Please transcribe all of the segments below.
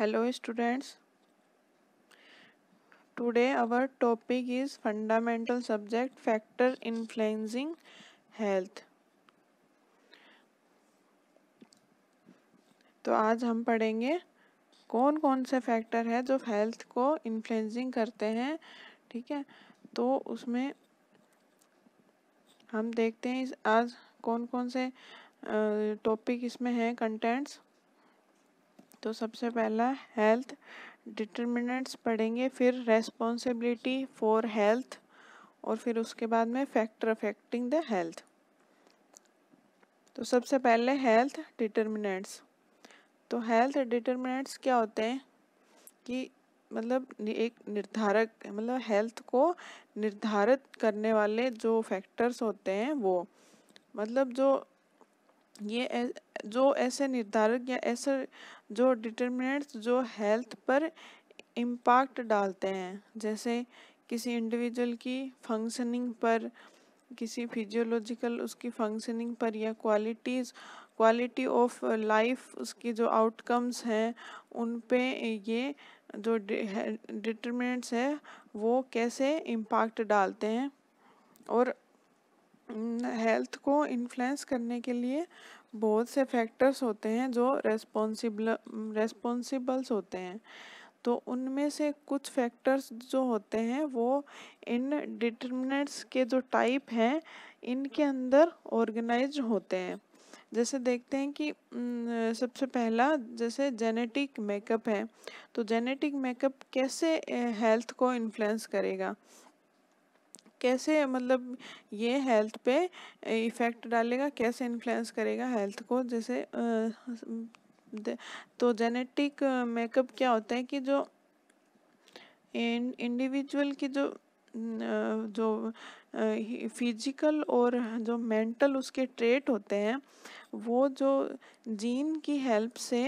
Hello students today our topic is fundamental subject factor influencing health तो आज हम पढ़ेंगे कौन कौन से फैक्टर है जो हेल्थ को इन्फ्लुएंसिंग करते हैं, ठीक है? तो उसमें हम देखते हैं आज कौन कौन से टॉपिक इसमें हैं कंटेंट्स तो सबसे पहला हेल्थ डिटर्मिनेंट्स पढ़ेंगे, फिर रेस्पॉन्सिबिलिटी फॉर हेल्थ और फिर उसके बाद में फैक्टर अफेक्टिंग द हेल्थ तो सबसे पहले हेल्थ डिटर्मिनेंट्स तो हेल्थ डिटर्मिनेंट्स क्या होते हैं? कि मतलब एक निर्धारक मतलब हेल्थ को निर्धारित करने वाले जो फैक्टर्स होते हैं वो मतलब जो ये जो ऐसे निर्धारक या ऐसे जो डिटर्मिनेंट्स जो हेल्थ पर इम्पैक्ट डालते हैं, जैसे किसी इंडिविजुअल की फंक्शनिंग पर, किसी फिजियोलॉजिकल उसकी फंक्शनिंग पर या क्वालिटीज़ क्वालिटी ऑफ़ लाइफ उसकी जो आउटकम्स हैं, उन पे ये जो डिटर्मिनेंट्स है, वो कैसे इम्पैक्ट डालते हैं? और हेल्थ को इन्फ्लुएंस करने के लिए बहुत से फैक्टर्स होते हैं जो रेस्पॉन्सिबल रेस्पॉन्सिबल्स होते हैं। तो उनमें से कुछ फैक्टर्स जो होते हैं वो इन डिटर्मिनेंट्स के जो टाइप हैं, इनके अंदर ऑर्गेनाइज होते हैं। जैसे देखते हैं कि सबसे पहला जैसे जेनेटिक मेकअप है। तो जेनेटिक मेकअप कैसे हेल्थ को इन्फ्लुएंस करेगा? कैसे मतलब ये हेल्थ पे इफ़ेक्ट डालेगा, कैसे इन्फ्लुएंस करेगा हेल्थ को? जैसे तो जेनेटिक मेकअप क्या होता है कि जो इंडिविजुअल की जो जो फ़िज़िकल और जो मेंटल उसके ट्रेट होते हैं, वो जो जीन की हेल्प से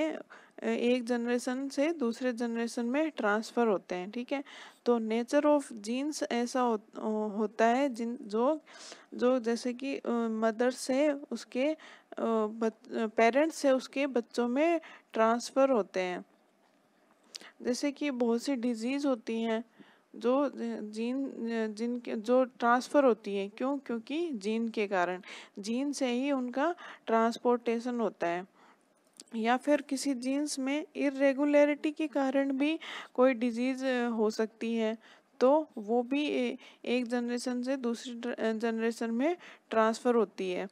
एक जनरेशन से दूसरे जनरेशन में ट्रांसफ़र होते हैं ठीक है? तो नेचर ऑफ़ जीन्स ऐसा हो, होता है जिन जो जो जैसे कि मदर से उसके पेरेंट्स से उसके बच्चों में ट्रांसफ़र होते हैं। जैसे कि बहुत सी डिज़ीज़ होती हैं जो जीन जिन जो ट्रांसफ़र होती है। क्यों? क्योंकि जीन के कारण। जीन से ही उनका ट्रांसपोर्टेशन होता है। या फिर किसी जीन्स में इरेगुलरिटी के कारण भी कोई डिज़ीज़ हो सकती है तो वो भी एक जनरेशन से दूसरी जनरेशन में ट्रांसफ़र होती है।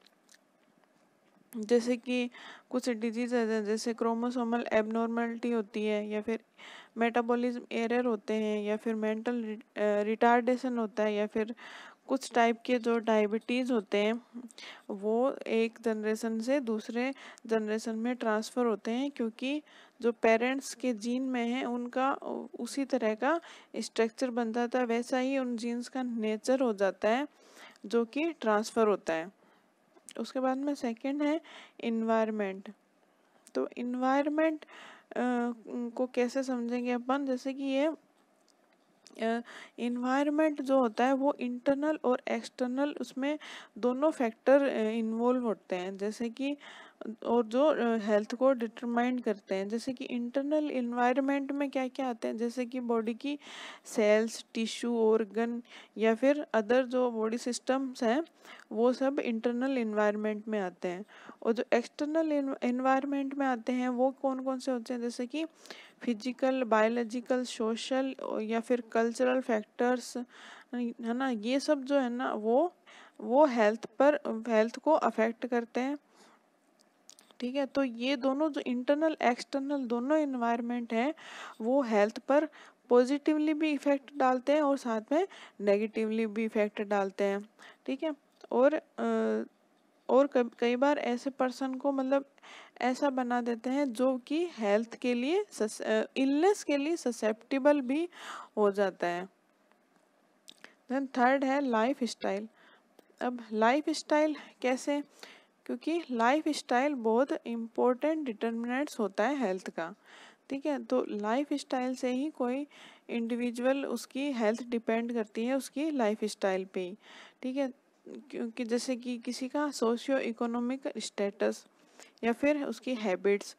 जैसे कि कुछ डिज़ीज़ जैसे क्रोमोसोमल एबनॉर्मलिटी होती है, या फिर मेटाबॉलिज्म एरर होते हैं, या फिर मेंटल रिटार्डेशन होता है, या फिर कुछ टाइप के जो डायबिटीज़ होते हैं, वो एक जनरेशन से दूसरे जनरेशन में ट्रांसफ़र होते हैं, क्योंकि जो पेरेंट्स के जीन में है, उनका उसी तरह का स्ट्रक्चर बन जाता है वैसा ही उन जीन्स का नेचर हो जाता है, जो कि ट्रांसफ़र होता है। उसके बाद में सेकंड है, इन्वायरमेंट। तो इन्वायरमेंट को कैसे समझेंगे अपन? जैसे कि ये इन्वायरमेंट जो होता है वो इंटरनल और एक्सटर्नल उसमें दोनों फैक्टर इन्वॉल्व होते हैं। जैसे कि और जो हेल्थ को डिटरमाइन करते हैं, जैसे कि इंटरनल इन्वायरमेंट में क्या क्या आते हैं? जैसे कि बॉडी की सेल्स टिश्यू ऑर्गन या फिर अदर जो बॉडी सिस्टम्स हैं, वो सब इंटरनल इन्वायरमेंट में आते हैं। और जो एक्सटर्नल इन्वायरमेंट में आते हैं, वो कौन कौन से होते हैं? जैसे कि फ़िज़िकल बायोलॉजिकल सोशल या फिर कल्चरल फैक्टर्स है ना? ये सब जो है ना, वो वो हेल्थ पर हेल्थ को अफेक्ट करते हैं। ठीक है? तो ये दोनों जो इंटरनल एक्सटर्नल दोनों इन्वायरमेंट हैं, वो हेल्थ पर पॉजिटिवली भी इफ़ेक्ट डालते हैं और साथ में नेगेटिवली भी इफ़ेक्ट डालते हैं, ठीक है? और और कई बार ऐसे पर्सन को मतलब ऐसा बना देते हैं जो कि हेल्थ के लिए इलनेस के लिए ससेप्टिबल भी हो जाता है। देन थर्ड है लाइफ स्टाइल अब लाइफ स्टाइल कैसे क्योंकि लाइफ स्टाइल बहुत इम्पोर्टेंट डिटर्मिनेंट्स होता है हेल्थ का, ठीक है? तो लाइफ स्टाइल से ही कोई इंडिविजुअल उसकी हेल्थ डिपेंड करती है उसकी लाइफ स्टाइल पे ही, ठीक है? क्योंकि जैसे कि किसी का सोशियो इकोनॉमिक स्टेटस या फिर उसकी हैबिट्स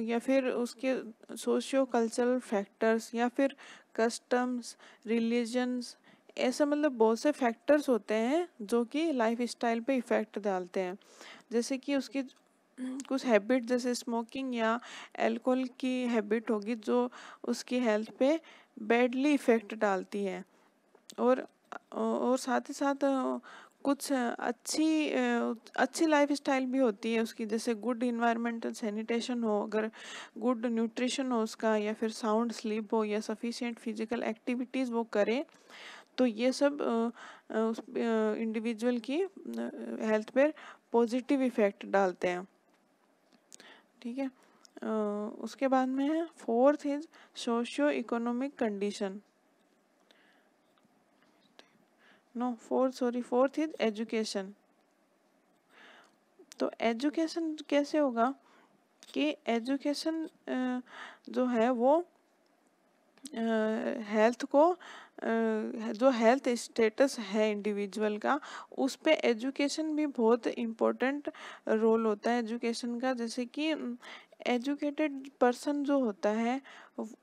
या फिर उसके सोशियो कल्चरल फैक्टर्स या फिर कस्टम्स रिलीजन्स ऐसा मतलब बहुत से फैक्टर्स होते हैं जो कि लाइफ स्टाइल पर इफ़ेक्ट डालते हैं। जैसे कि उसकी कुछ हैबिट जैसे स्मोकिंग या अल्कोहल की हैबिट होगी जो उसकी हेल्थ पे बैडली इफ़ेक्ट डालती है। और और साथ ही साथ, कुछ अच्छी अच्छी लाइफ स्टाइल भी होती है उसकी, जैसे गुड इन्वायरमेंटल सैनिटेशन हो, अगर गुड न्यूट्रिशन हो उसका, या फिर साउंड स्लीप हो, या सफिशिएंट फ़िज़िकल एक्टिविटीज़ वो करे तो ये सब उस इंडिविजुअल की हेल्थ पर पॉजिटिव इफ़ेक्ट डालते हैं। ठीक है? उसके बाद में है fourth is socio economic condition no fourth sorry fourth is education तो एजुकेशन कैसे होगा? कि एजुकेशन जो है वो हेल्थ को जो हेल्थ स्टेटस है इंडिविजुअल का, उस पर एजुकेशन भी बहुत इम्पोर्टेंट रोल होता है एजुकेशन का। जैसे कि एजुकेटेड पर्सन जो होता है,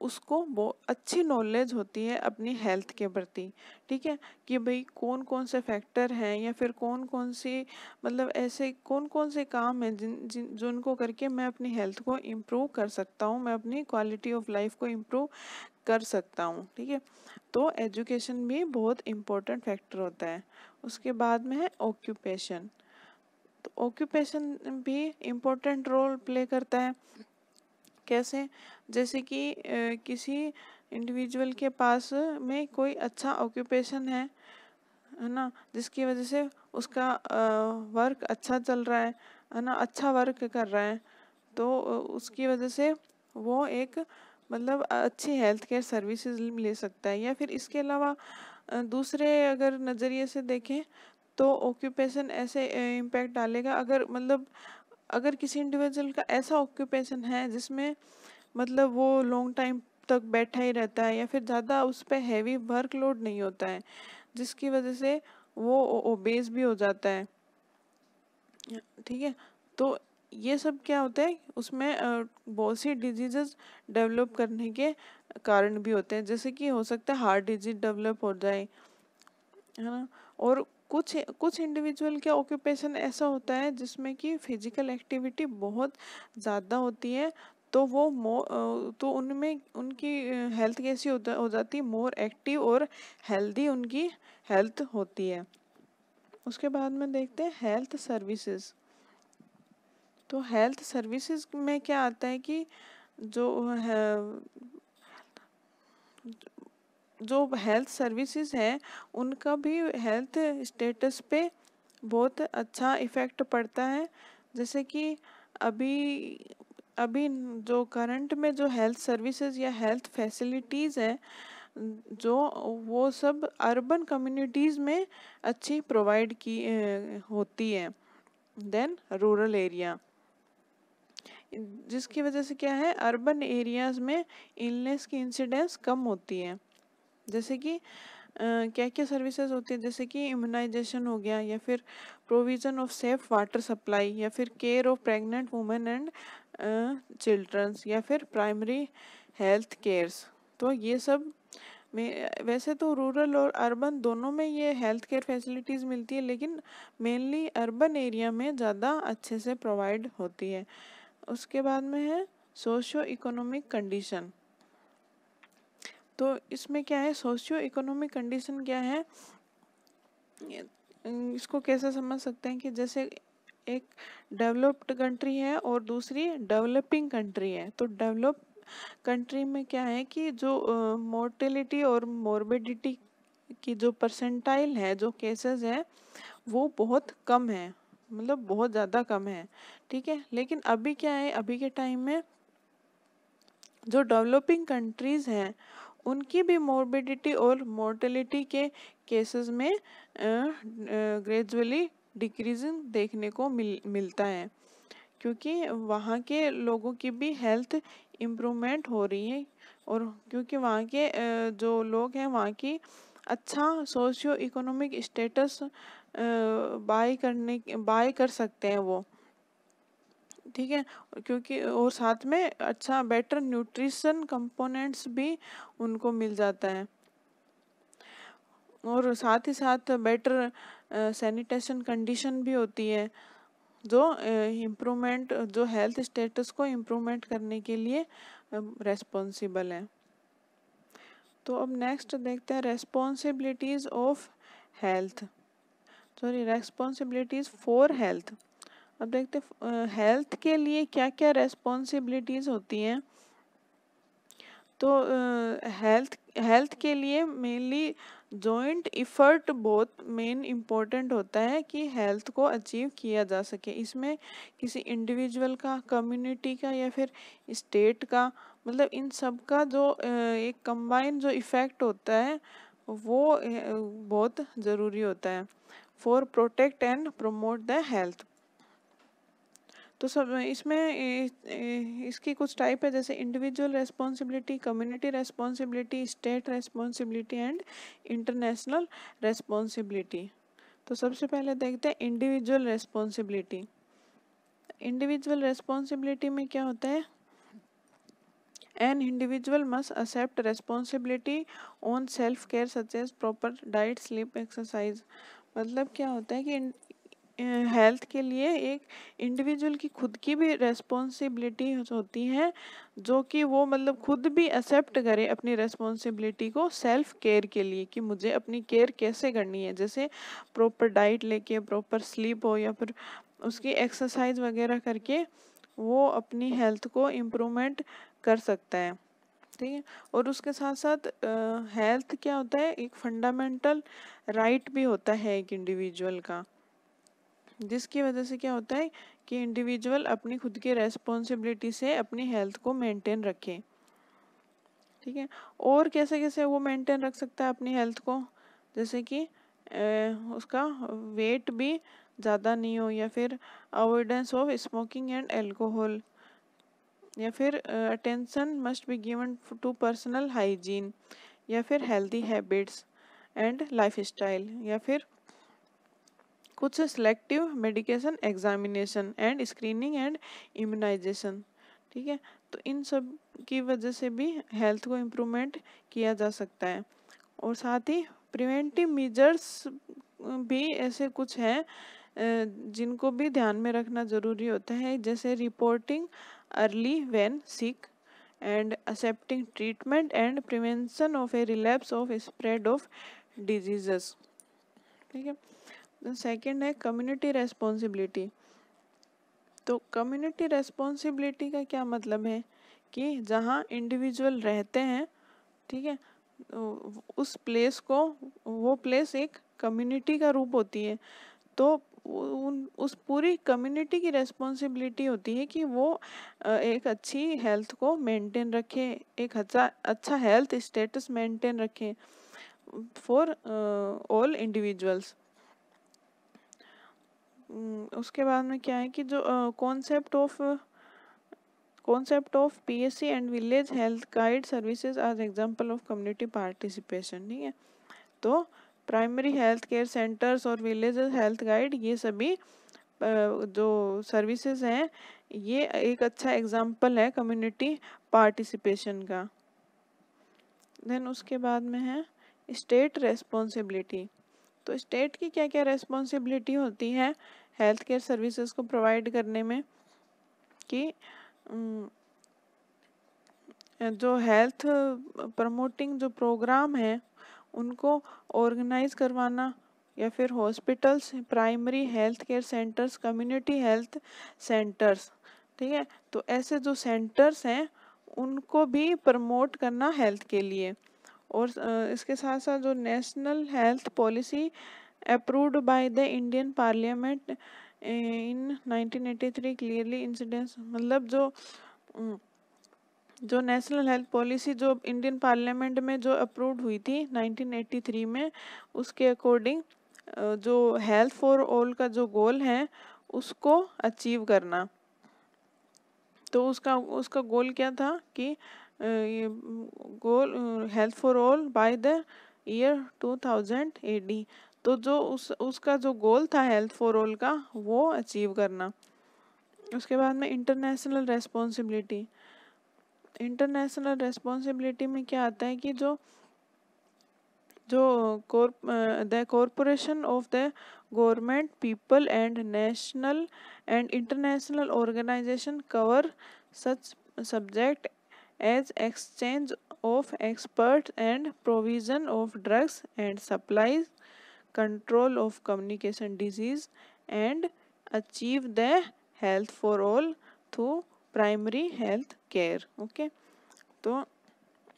उसको बहुत अच्छी नॉलेज होती है अपनी हेल्थ के प्रति, ठीक है? कि भाई कौन कौन से फैक्टर हैं या फिर कौन कौन सी मतलब ऐसे कौन कौन से काम हैं जिन जिन, जिनको करके मैं अपनी हेल्थ को इम्प्रूव कर सकता हूँ, मैं अपनी क्वालिटी ऑफ़ लाइफ को इम्प्रूव कर सकता हूँ, ठीक है? तो एजुकेशन भी बहुत इम्पोर्टेंट फैक्टर होता है। उसके बाद में है ऑक्यूपेशन। तो ऑक्यूपेशन भी इम्पोर्टेंट रोल प्ले करता है। कैसे? जैसे कि किसी इंडिविजुअल के पास में कोई अच्छा ऑक्यूपेशन है है ना? जिसकी वजह से उसका वर्क अच्छा चल रहा है है ना? अच्छा वर्क कर रहा है तो उसकी वजह से वो एक मतलब अच्छी हेल्थ केयर सर्विसेज़ ले सकता है या फिर इसके अलावा दूसरे अगर नज़रिए से देखें तो ऑक्यूपेशन ऐसे इम्पैक्ट डालेगा। अगर मतलब अगर किसी इंडिविजुअल का ऐसा ऑक्यूपेशन है जिसमें मतलब वो लॉन्ग टाइम तक बैठा ही रहता है या फिर ज़्यादा उस पर हैवी वर्कलोड नहीं होता है, जिसकी वजह से वो ओबेस भी हो जाता है। ठीक है? तो ये सब क्या होता है, उसमें बहुत सी डिजीजेस डेवलप करने के कारण भी होते हैं। जैसे कि हो सकता है हार्ट डिज़ीज़ डेवलप हो जाए, है ना? और कुछ कुछ इंडिविजुअल के ऑक्यूपेशन ऐसा होता है जिसमें कि फ़िज़िकल एक्टिविटी बहुत ज़्यादा होती है तो वो तो उनमें, उनकी हेल्थ कैसी होता, हो जाती है? मोर एक्टिव और हेल्दी उनकी हेल्थ होती है। उसके बाद में देखते हैं हेल्थ सर्विसेज़ तो हेल्थ सर्विसेज़ में क्या आता है कि जो है, जो हेल्थ सर्विसेज़ है, उनका भी हेल्थ स्टेटस पे बहुत अच्छा इफ़ेक्ट पड़ता है। जैसे कि अभी अभी जो करंट में जो हेल्थ सर्विसेज़ या हेल्थ फैसिलिटीज़ हैं, जो वो सब अर्बन कम्युनिटीज़ में अच्छी प्रोवाइड की होती है। देन रूरल एरिया जिसकी वजह से क्या है अर्बन एरियाज़ में इलनेस की इंसिडेंस कम होती है। जैसे कि क्या क्या सर्विसेज़ होती है, जैसे कि इम्यूनाइजेशन हो गया या फिर provision of safe water supply या फिर care of pregnant women and childrens या फिर प्राइमरी हेल्थ केयर्स तो ये सब में, वैसे तो रूरल और अर्बन दोनों में ये हेल्थ केयर फैसिलिटीज़ मिलती है, लेकिन मेनली अर्बन एरिया में ज़्यादा अच्छे से प्रोवाइड होती है। उसके बाद में है सोशियो इकोनॉमिक कंडीशन तो इसमें क्या है? सोशियो इकोनॉमिक कंडीशन क्या है? इसको कैसे समझ सकते हैं कि जैसे एक डेवलप्ड कंट्री है और दूसरी डेवलपिंग कंट्री है। तो डेवलप कंट्री में क्या है कि जो मोर्टेलिटी uh, और मोरबिडिटी की जो परसेंटाइल है जो केसेस है वो बहुत कम है। मतलब बहुत ज़्यादा कम है, ठीक है? लेकिन अभी क्या है, अभी के टाइम में जो डेवलपिंग कंट्रीज़ हैं, उनकी भी मोर्बिडिटी और मोर्टेलिटी के केसेस में ग्रेजुअली डिक्रीजिंग देखने को मिल, मिलता है। क्योंकि वहाँ के लोगों की भी हेल्थ इम्प्रूवमेंट हो रही है और क्योंकि वहाँ के जो लोग हैं, वहाँ की अच्छा सोशियो इकोनॉमिक स्टेटस बाय करने बाय कर सकते हैं वो। ठीक है? क्योंकि, और साथ में अच्छा बेटर न्यूट्रिशन कंपोनेंट्स भी उनको मिल जाता है। और साथ ही साथ बेटर सैनिटेशन कंडीशन भी होती है, जो इम्प्रूवमेंट जो हेल्थ स्टेटस को इम्प्रूवमेंट करने के लिए रेस्पॉन्सिबल है। तो अब नेक्स्ट देखते हैं responsibilities of health sorry responsibilities for health अब देखते हेल्थ के लिए क्या क्या रेस्पॉन्सिबिलिटीज़ होती हैं? तो हेल्थ हेल्थ के लिए मेनली जॉइंट इफ़र्ट बहुत मेन इम्पोर्टेंट होता है कि हेल्थ को अचीव किया जा सके। इसमें किसी इंडिविजुअल का कम्युनिटी का या फिर स्टेट का मतलब इन सब का जो एक कंबाइन जो इफ़ेक्ट होता है, वो बहुत ज़रूरी होता है। For protect and promote the health तो सब, इसमें इसकी कुछ टाइप है, जैसे individual responsibility community responsibility state responsibility and international responsibility तो सबसे पहले देखते हैं इंडिविजुअल रेस्पॉन्सिबिलिटी इंडिविजुअल रेस्पॉन्सिबिलिटी में क्या होता है? An individual must accept responsibility on self care such as proper diet sleep exercise मतलब क्या होता है कि हेल्थ के लिए एक इंडिविजुअल की खुद की भी रेस्पॉन्सिबिलिटी होती है, जो कि वो मतलब खुद भी एक्सेप्ट करे अपनी रेस्पॉन्सिबिलिटी को सेल्फ केयर के लिए कि मुझे अपनी केयर कैसे करनी है। जैसे प्रॉपर डाइट लेके प्रॉपर स्लीप हो या फिर उसकी एक्सरसाइज वगैरह करके वो अपनी हेल्थ को इम्प्रूवमेंट कर सकता है। ठीक है। और उसके साथ साथ हेल्थ क्या होता है एक फंडामेंटल राइट right भी होता है एक इंडिविजुअल का। जिसकी वजह से क्या होता है कि इंडिविजुअल अपनी खुद की रेस्पॉन्सिबिलिटी से अपनी हेल्थ को मेंटेन रखे। ठीक है? और कैसे कैसे वो मेंटेन रख सकता है अपनी हेल्थ को? जैसे कि ए, उसका वेट भी ज़्यादा नहीं हो या फिर avoidance of smoking and alcohol या फिर attention must be given to personal hygiene या फिर healthy habits and lifestyle या फिर कुछ selective medication examination and screening and immunisation ठीक है? तो इन सब की वजह से भी हेल्थ को इम्प्रूवमेंट किया जा सकता है। और साथ ही प्रिवेंटिव मेजर्स भी ऐसे कुछ हैं जिनको भी ध्यान में रखना ज़रूरी होता है, जैसे reporting early when sick and accepting treatment and prevention of a relapse of spread of diseases ठीक है? सेकंड है कम्युनिटी रेस्पॉन्सिबिलिटी तो कम्युनिटी रेस्पॉन्सिबिलिटी का क्या मतलब है? कि जहाँ इंडिविजुअल रहते हैं, ठीक है उस प्लेस को, वो प्लेस एक कम्युनिटी का रूप होती है। तो उन, उस पूरी कम्युनिटी की रेस्पॉन्सिबिलिटी होती है कि वो एक अच्छी हेल्थ को मेंटेन रखे, एक अच्छा अच्छा हेल्थ स्टेटस मेंटेन रखे फॉर ऑल इंडिविजुअल्स उसके बाद में क्या है कि जो concept of concept of PSC and village health guide services आज एग्जांपल ऑफ़ कम्युनिटी पार्टिसिपेशन ठीक है? तो प्राइमरी हेल्थ केयर सेंटर्स और विलेज हेल्थ गाइड ये सभी जो सर्विसेज़ हैं, ये एक अच्छा एग्जांपल है कम्युनिटी पार्टिसिपेशन का। देन उसके बाद में है स्टेट रेस्पॉन्सिबिलिटी तो स्टेट की क्या क्या रेस्पॉन्सिबिलिटी होती है हेल्थ केयर सर्विसेज़ को प्रोवाइड करने में? कि जो हेल्थ प्रमोटिंग जो प्रोग्राम है उनको ऑर्गेनाइज करवाना या फिर hospitals, primary health care centres, community health centres, ठीक है? तो ऐसे जो सेंटर्स हैं, उनको भी प्रमोट करना हेल्थ के लिए। और इसके साथ साथ जो national health policy approved by the Indian parliament in 1983 clearly incidence मतलब जो जो नेशनल हेल्थ पॉलिसी जो इंडियन पार्लियामेंट में जो अप्रूव्ड हुई थी 1983 में, उसके अकॉर्डिंग जो हेल्थ फॉर ऑल का जो गोल है, उसको अचीव करना। तो उसका उसका गोल क्या था कि goal health for all by the year 2000 AD तो जो उस, उसका जो गोल था हेल्थ फॉर ऑल का, वो अचीव करना। उसके बाद में इंटरनेशनल रेस्पॉन्सिबिलिटी। इंटरनेशनल रेस्पॉन्सिबिलिटी में क्या आता है कि जो जो the corporation of the government people and national and international organisation cover such subject as exchange of expert and provision of drugs and supplies control of communication disease and achieve the health for all through primary health care okay तो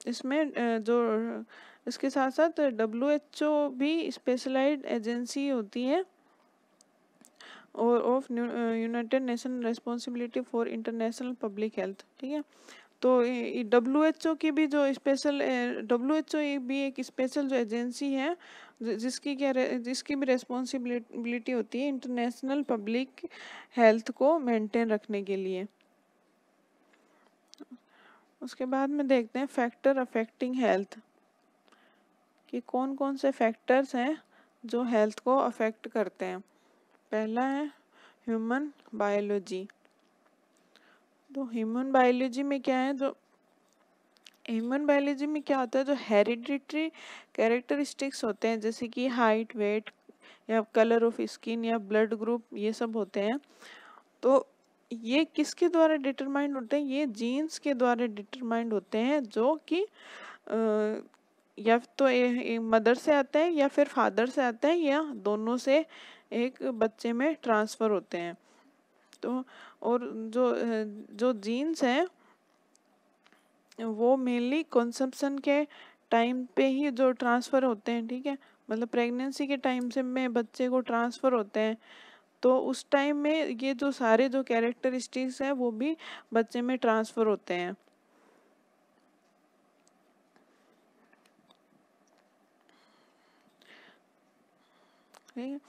इसमें जो, इसके साथ साथ W H O भी specialised agency होती है। और of United Nation responsibility for international public health ठीक है? तो डब्ल्यू एच ओ की भी जो स्पेशल डब्ल्यू एच ओ भी एक स्पेशल जो एजेंसी है जिसकी क्या जिसकी भी रेस्पॉन्सिबिलिटी होती है इंटरनेशनल पब्लिक हेल्थ को मेंटेन रखने के लिए। उसके बाद में देखते हैं फैक्टर अफेक्टिंग हेल्थ कि कौन कौन से फैक्टर्स हैं जो हेल्थ को अफेक्ट करते हैं। पहला है ह्यूमन बायोलॉजी तो ह्यूमन बायोलॉजी में क्या है? जो ह्यूमन बायोलॉजी में क्या होता है? जो हेरिडिटरी कैरेक्टरिस्टिक्स होते हैं, जैसे कि हाइट वेट या कलर ऑफ़ स्किन या ब्लड ग्रुप ये सब होते हैं। तो ये किसके द्वारा डिटरमाइंड होते हैं? ये जीन्स के द्वारा डिटरमाइंड होते हैं, जो कि या तो मदर से आते हैं या फिर फादर से आते हैं, या दोनों से एक बच्चे में ट्रांसफ़र होते हैं। तो और जो जो जीन्स हैं, वो मेनली कंजम्पशन के टाइम पे ही जो ट्रांसफ़र होते हैं, ठीक है? मतलब प्रेगनेंसी के टाइम से में बच्चे को ट्रांसफ़र होते हैं। तो उस टाइम में ये जो सारे जो कैरेक्टरिस्टिक्स हैं, वो भी बच्चे में ट्रांसफ़र होते हैं। ठीक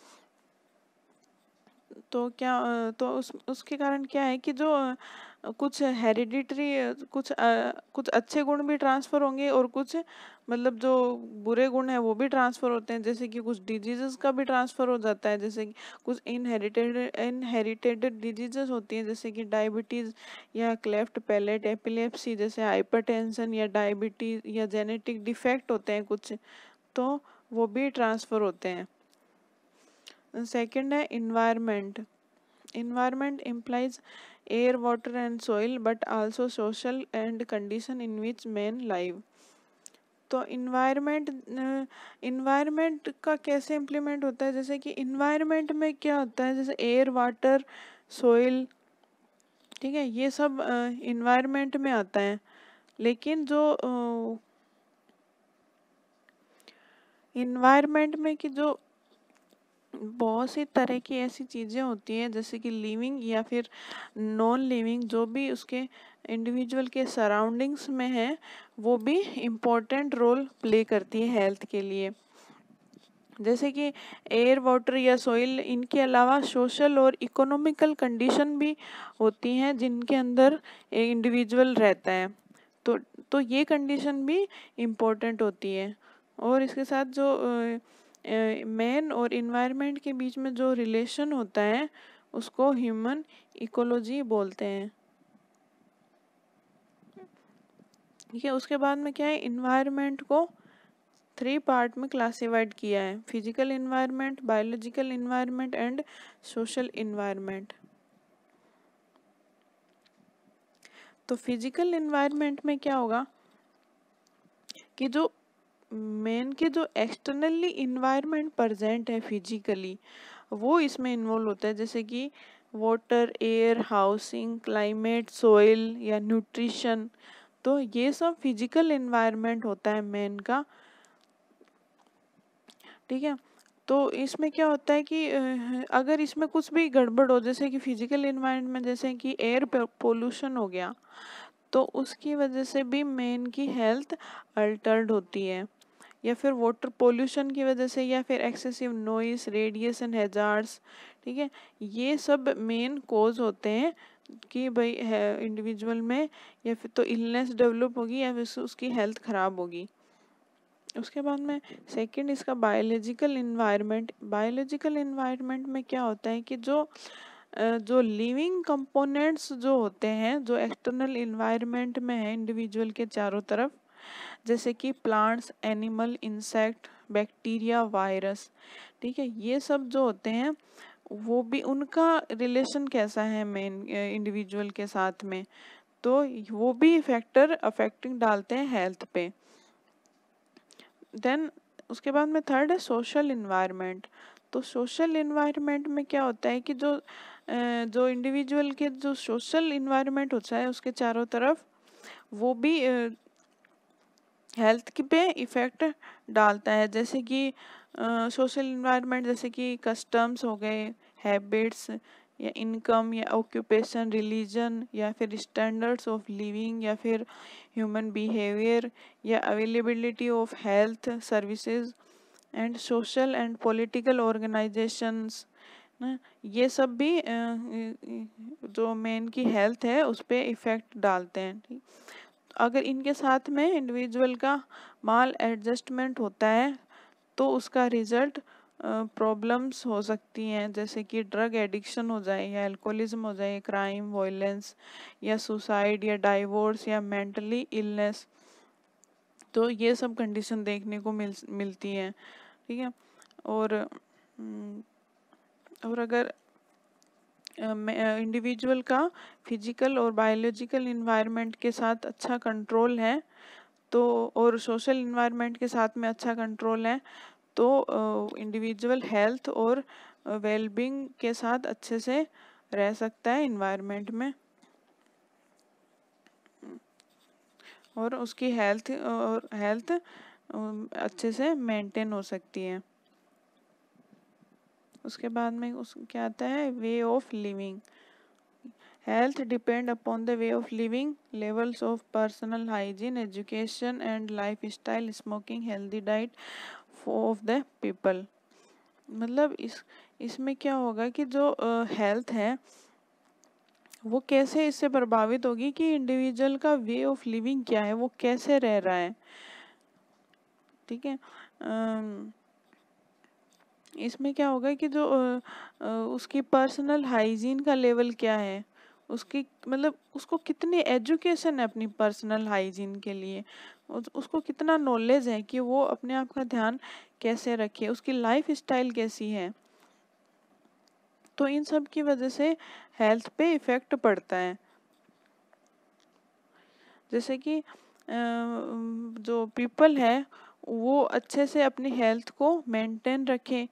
तो क्या तो उस, उसके कारण क्या है कि जो कुछ हेरिडिटरी कुछ कुछ अच्छे गुण भी ट्रांसफ़र होंगे और कुछ मतलब जो बुरे गुण हैं वो भी ट्रांसफ़र होते हैं। जैसे कि कुछ डिज़ीज़ का भी ट्रांसफ़र हो जाता है, जैसे कि कुछ इनहेरिटेड इनहेरिटेड डिज़ीज़ होती हैं, जैसे कि डायबिटीज़ या क्लेफ्ट पैलेट एपिलेप्सी जैसे हाइपरटेंशन या डायबिटीज़ या जेनेटिक डिफेक्ट होते हैं कुछ तो वो भी ट्रांसफ़र होते हैं। सेकेंड है environment environment implies air water and soil but also social and condition in which man live तो इन्वायरमेंट इन्वायरमेंट का कैसे इम्प्लीमेंट होता है? जैसे कि इन्वायरमेंट में क्या होता है? जैसे एयर वाटर सॉइल ठीक है? ये सब इन्वायरमेंट में आता है। लेकिन जो इन्वायरमेंट में कि जो बहुत सी तरह की ऐसी चीज़ें होती हैं, जैसे कि लिविंग या फिर नॉन लिविंग जो भी उसके इंडिविजुअल के सराउंडिंग्स में है, वो भी इम्पोर्टेंट रोल प्ले करती है हेल्थ के लिए। जैसे कि एयर वाटर या सॉइल इनके अलावा सोशल और इकोनॉमिकल कंडीशन भी होती हैं जिनके अंदर इंडिविजुअल रहता है। तो तो ये कंडीशन भी इम्पोर्टेंट होती है। और इसके साथ जो मैन और इन्वायरमेंट के बीच में जो रिलेशन होता है, उसको ह्यूमन इकोलॉजी बोलते हैं। ठीक है, उसके बाद में क्या है? इन्वायरमेंट को थ्री पार्ट में क्लासिफाइड किया है। Physical environment biological environment and social environment तो फ़िज़िकल इन्वायरमेंट में क्या होगा? कि जो मेन के जो एक्सटर्नली इन्वायरमेंट प्रजेंट है फिजिकली वो इसमें इन्वॉल्व होता है। जैसे कि water air housing climate soil या न्यूट्रिशन तो ये सब फ़िज़िकल इन्वायरमेंट होता है मेन का। ठीक है? तो इसमें क्या होता है कि अगर इसमें कुछ भी गड़बड़ हो, जैसे कि फ़िज़िकल इन्वायरमेंट में, जैसे कि एयर पोल्यूशन हो गया तो उसकी वजह से भी मेन की हेल्थ अल्टर्ड होती है। या फिर वाटर पोल्यूशन की वजह से या फिर एक्सेसिव नॉइस रेडिएशन हैजार्ड्स ठीक है? ये सब मेन कोज होते हैं कि भाई, है इंडिविजुअल में या फिर तो इलनेस डेवलप होगी या फिर उसकी हेल्थ ख़राब होगी। उसके बाद में सेकंड इसका बायोलॉजिकल इन्वायरमेंट बायोलॉजिकल इन्वायरमेंट में क्या होता है कि जो जो लिविंग कंपोनेंट्स जो होते हैं, जो एक्सटर्नल इन्वायरमेंट में है इंडिविजुअल के चारों तरफ़ जैसे कि plants animal insect bacteria virus ठीक है? ये सब जो होते हैं, वो भी उनका रिलेशन कैसा है मेन इंडिविजुअल के साथ में? तो वो भी फैक्टर अफेक्टिंग डालते हैं हेल्थ पे। देन उसके बाद में थर्ड है सोशल इन्वायरमेंट तो सोशल इन्वायरमेंट में क्या होता है कि जो जो इंडिविजुअल के जो सोशल इन्वायरमेंट होता है, उसके चारों तरफ़, वो भी हेल्थ पे इफ़ेक्ट डालता है। जैसे कि सोशल इन्वायरमेंट जैसे कि कस्टम्स हो गए हैबिट्स या इनकम या ऑक्यूपेशन रिलीजन या फिर स्टैंडर्ड्स ऑफ़ लिविंग या फिर ह्यूमन बिहेवियर या availability of health services and social and political organisations ना, ये सब भी जो मेन की हेल्थ है, उस पर इफ़ेक्ट डालते हैं। ठीक अगर इनके साथ में इंडिविजुअल का माल एडजस्टमेंट होता है तो उसका रिज़ल्ट प्रॉब्लम्स हो सकती हैं। जैसे कि ड्रग एडिक्शन हो जाए या अल्कोहलिज्म हो जाए क्राइम वायलेंस या सुसाइड या डाइवोर्स या मेंटली इलनेस तो ये सब कंडीशन देखने को मिल, मिलती हैं। ठीक है? और और अगर इंडिविजुअल का फ़िज़िकल और बायोलॉजिकल इन्वायरमेंट के साथ अच्छा कंट्रोल है तो और सोशल इन्वायरमेंट के साथ में अच्छा कंट्रोल है तो इंडिविजुअल हेल्थ और वेलबींग के साथ अच्छे से रह सकता है इन्वायरमेंट में। और उसकी हेल्थ और हेल्थ अच्छे से मेंटेन हो सकती है। उसके बाद में उस क्या आता है? Way of living health depend upon the way of living levels of personal hygiene education and lifestyle smoking healthy diet of the people मतलब इस इसमें क्या होगा कि जो हेल्थ uh, है वो कैसे इससे प्रभावित होगी कि इंडिविजुअल का वे ऑफ़ लिविंग क्या है? वो कैसे रह रहा है? ठीक है? इसमें क्या होगा कि जो उसकी पर्सनल हाइजीन का लेवल क्या है? उसकी मतलब उसको कितनी एजुकेशन है अपनी पर्सनल हाइजीन के लिए? उसको कितना नॉलेज है कि वो अपने आप का ध्यान कैसे रखे? उसकी लाइफ स्टाइल कैसी है? तो इन सब की वजह से हेल्थ पे इफ़ेक्ट पड़ता है। जैसे कि जो पीपल है वो अच्छे से अपनी हेल्थ को मेंटेन रखें,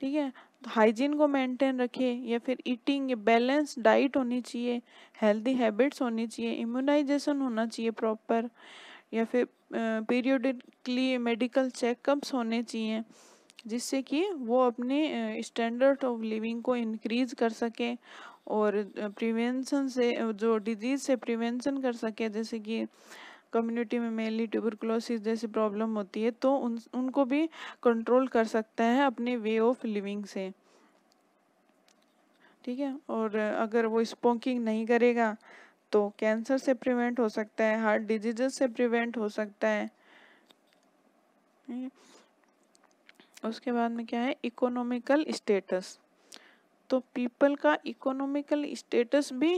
ठीक है? हाइजीन को मेंटेन रखें या फिर ईटिंग बैलेंस डाइट होनी चाहिए हेल्दी हैबिट्स होनी चाहिए इम्यूनाइजेशन होना चाहिए प्रॉपर या फिर पीरियोडिकली मेडिकल चेकअप्स होने चाहिए, जिससे कि वो अपने स्टैंडर्ड ऑफ़ लिविंग को इंक्रीज कर सकें और प्रिवेंशन से, जो डिज़ीज़ से प्रिवेंशन कर सके, जैसे कि कम्युनिटी में मेनली ट्यूबरकुलोसिस जैसी प्रॉब्लम होती है तो उन, उनको भी कंट्रोल कर सकता है अपने वे ऑफ़ लिविंग से। ठीक है? और अगर वो स्मोकिंग नहीं करेगा तो कैंसर से प्रिवेंट हो सकता है हार्ट डिजीजेस से प्रिवेंट हो सकता है। उसके बाद में क्या है? इकोनॉमिकल स्टेटस तो पीपल का इकोनॉमिकल स्टेटस भी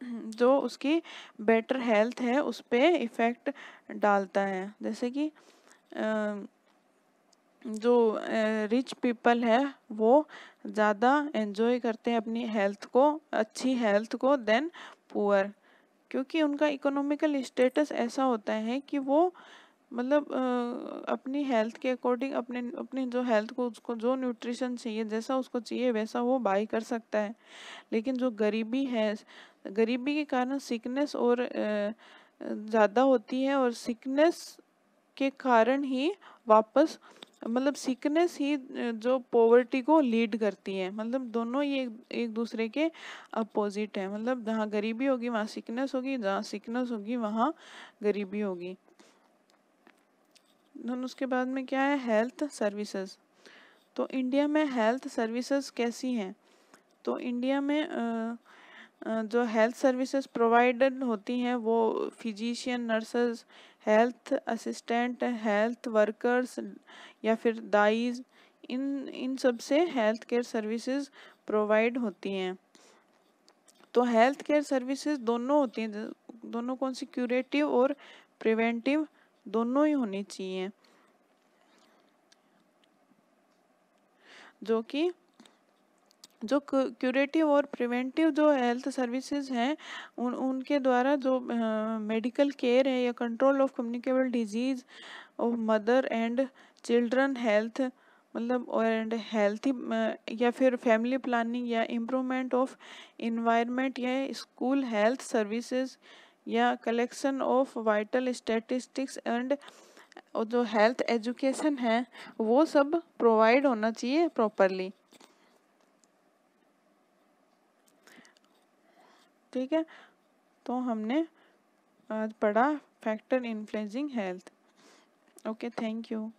जो उसकी बेटर हेल्थ है, उस पर इफ़ेक्ट डालता है। जैसे कि जो रिच पीपल है, वो ज़्यादा एंजॉय करते हैं अपनी हेल्थ को, अच्छी हेल्थ को देन पुअर क्योंकि उनका इकोनॉमिकल स्टेटस ऐसा होता है कि वो मतलब अपनी हेल्थ के अकॉर्डिंग अपने, अपनी जो हेल्थ को, उसको, जो न्यूट्रिशन चाहिए, जैसा उसको चाहिए, वैसा वो बाई कर सकता है। लेकिन जो गरीबी है गरीबी के कारण सिकनेस और ज़्यादा होती है और सिकनेस के कारण ही वापस मतलब सिकनेस ही जो पॉवर्टी को लीड करती है। मतलब दोनों ये एक दूसरे के अपोजिट है। मतलब जहाँ गरीबी होगी, वहाँ सिकनेस होगी, जहाँ सिकनेस होगी, वहाँ गरीबी होगी। देन उसके बाद में क्या है? हेल्थ सर्विसेज़ तो इंडिया में हेल्थ सर्विसेज़ कैसी हैं? तो इंडिया में जो हेल्थ सर्विसेज़ प्रोवाइडेड होती हैं, वो physician nurses health assistant health workers या फिर दाइज इन इन सबसे हेल्थ केयर सर्विसेज़ प्रोवाइड होती हैं। तो हेल्थ केयर सर्विसेज़ दोनों होती हैं, दोनों कौन सी? क्यूरेटिव और प्रिवेंटिव दोनों ही होनी चाहिए। जो कि जो क्यूरेटिव और प्रिवेंटिव जो हेल्थ सर्विसेज़ हैं, उन, उनके द्वारा जो मेडिकल केयर है या control of communicable disease of mother and children health मतलब एंड हेल्थी या फिर फैमिली प्लानिंग या इम्प्रूवमेंट ऑफ़ इन्वायरमेंट या स्कूल हेल्थ सर्विसेज़ या collection of vital statistics and जो हेल्थ एजुकेशन है, वो सब प्रोवाइड होना चाहिए प्रॉपरली ठीक है? तो हमने आज पढ़ा factor influencing health okay thank you